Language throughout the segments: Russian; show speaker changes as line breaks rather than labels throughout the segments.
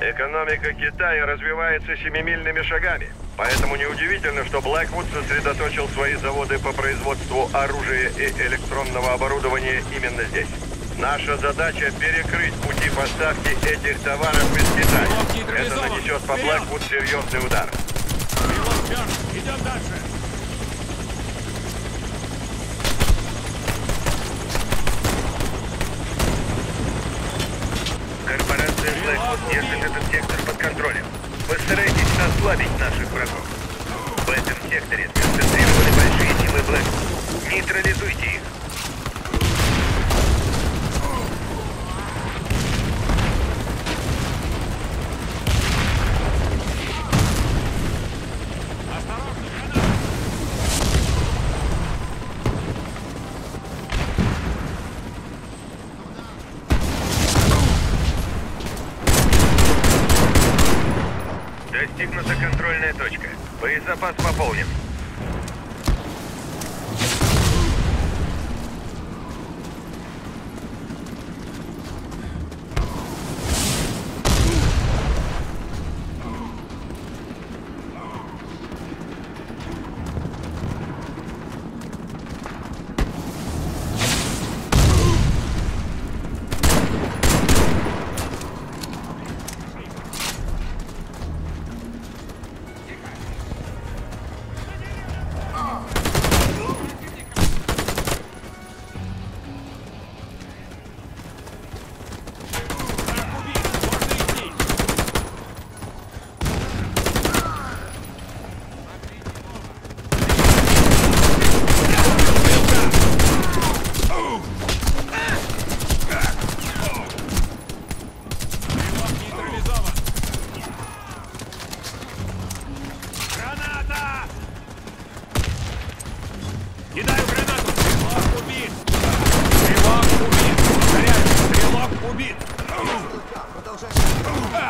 Экономика Китая развивается семимильными шагами. Поэтому неудивительно, что Блэквуд сосредоточил свои заводы по производству оружия и электронного оборудования именно здесь. Наша задача перекрыть пути поставки этих товаров из Китая. Это нанесет по Блэквуд серьезный удар.
Идем дальше.
Под контролем. Постарайтесь ослабить наших врагов.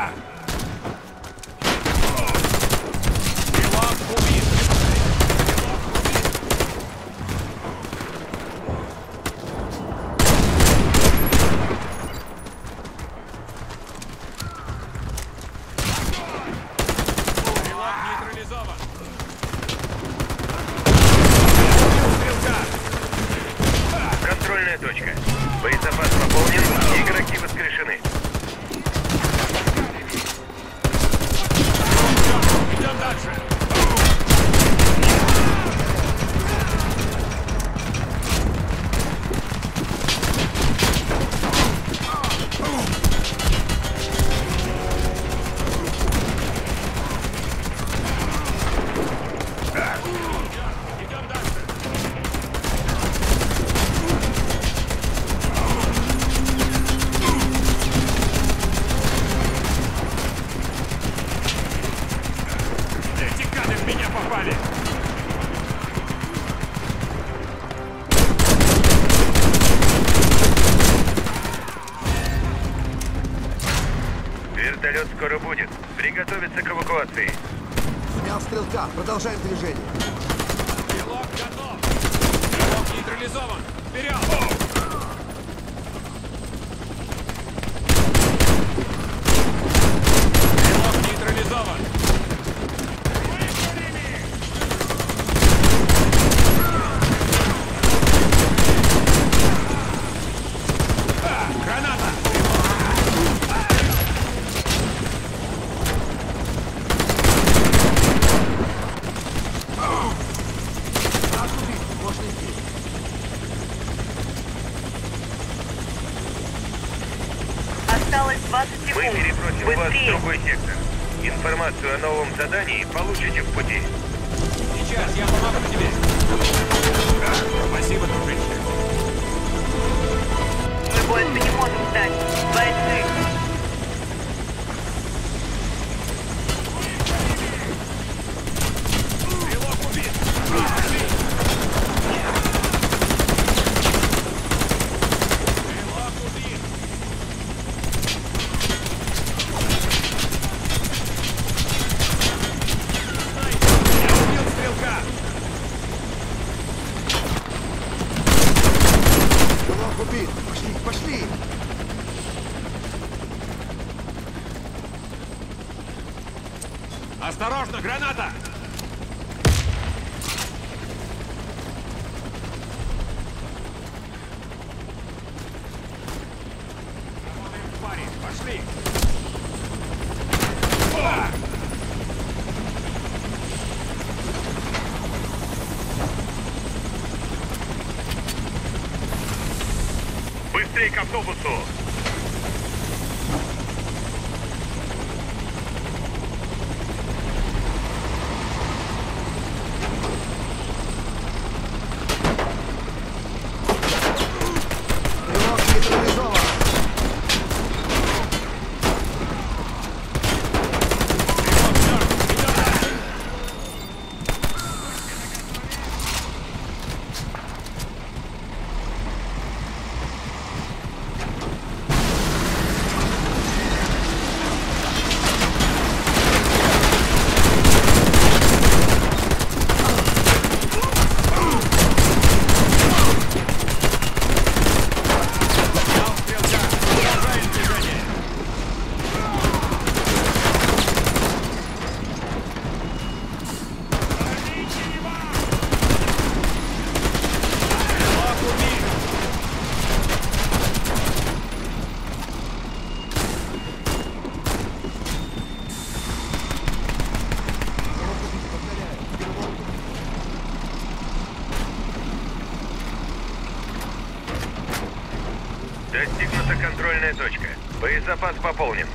¡Fuera! Попали.
Вертолет скоро будет. Приготовиться к эвакуации.
Снял стрелка. Продолжаем движение.
Стрелок готов. Стрелок нейтрализован. Вперед! Граната!
В
паре. Пошли!
Быстрей к автобусу!
Стрелок нейтрализован.
Дал стрелка! Продолжаем движение! Стрелок убит!
Достигнута контрольная точка. Боезапас пополнен.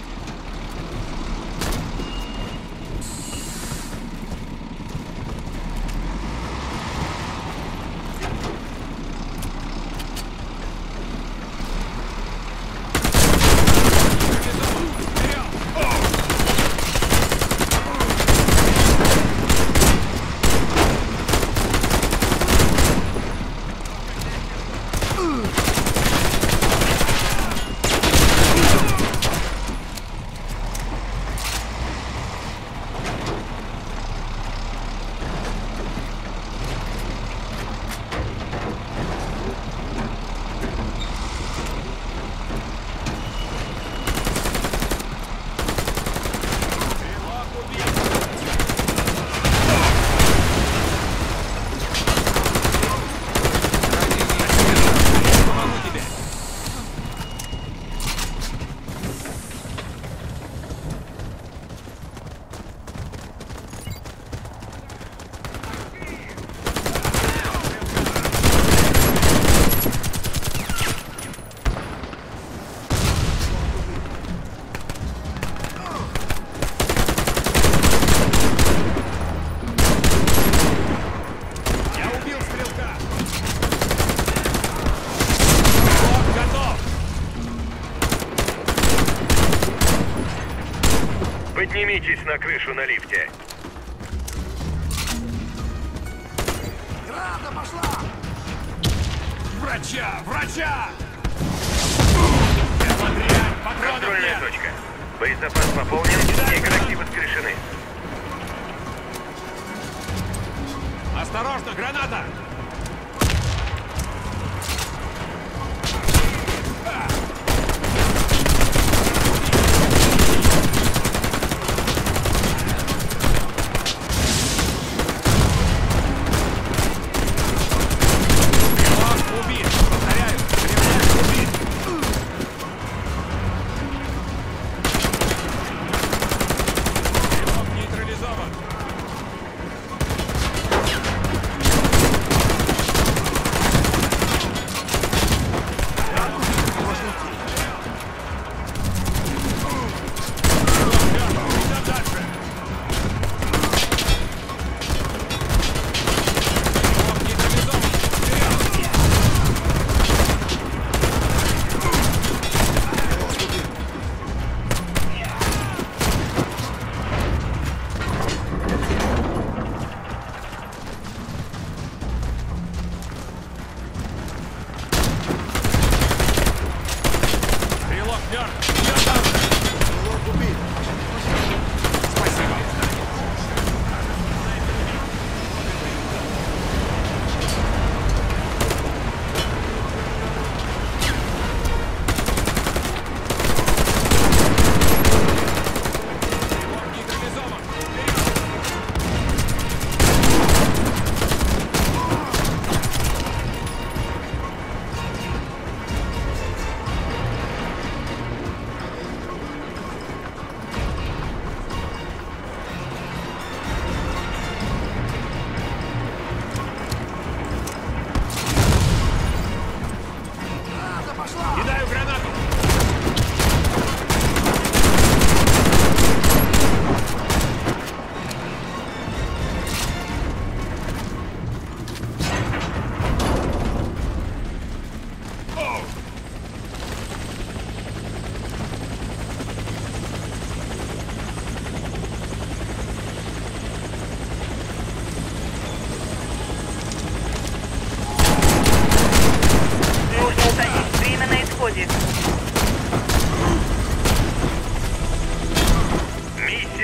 Поднимитесь на крышу на лифте.
Граната пошла!
Врача! Врача! Дрянь! Патронов
Контрольная
нет!
точка. Боезапас пополнен, игроки воскрешены.
Осторожно, граната!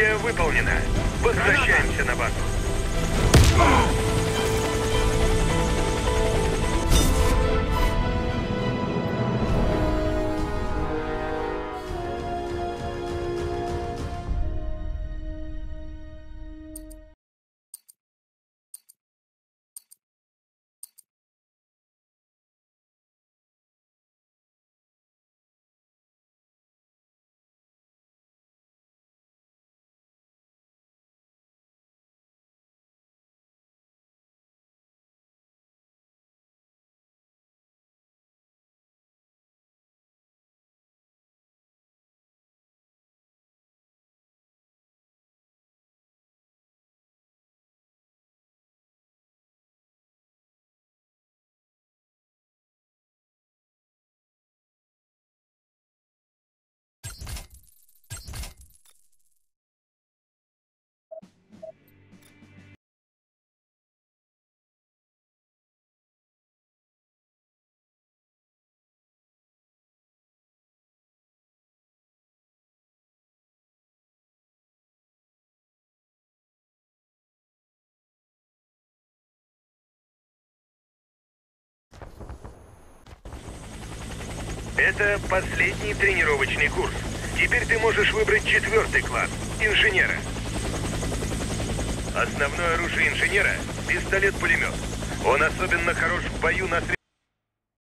Миссия выполнена. Возвращаемся на базу. Это последний тренировочный курс. Теперь ты можешь выбрать четвертый класс – инженера. Основное оружие инженера – пистолет-пулемет. Он особенно хорош в бою на среднем